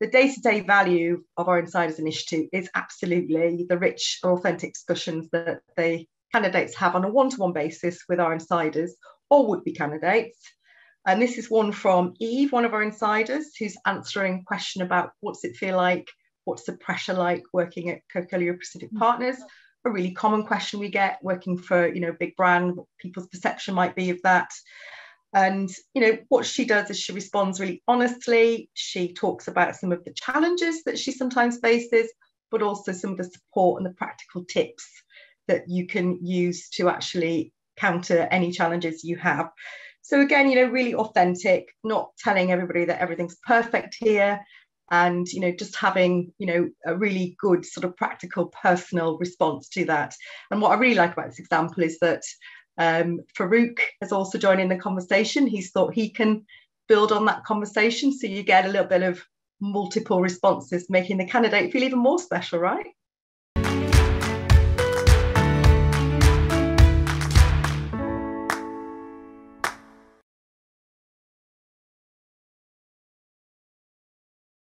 the day-to-day value of our insiders initiative is absolutely the rich authentic discussions that the candidates have on a one-to-one basis with our insiders or would-be candidates. And this is one from eve one of our insiders who's answering a question about what's it feel like what's the pressure like working at coca-cola pacific mm. partners? A really common question we get working for you know big brand what people's perception might be of that and you know what she does is she responds really honestly. She talks about some of the challenges that she sometimes faces, but also some of the support and the practical tips that you can use to actually counter any challenges you have. So again, you know, really authentic, not telling everybody that everything's perfect here, and you know, just having you know a really good sort of practical, personal response to that. And what I really like about this example is that um, Farouk has also joined in the conversation. He's thought he can build on that conversation. So you get a little bit of multiple responses, making the candidate feel even more special, right?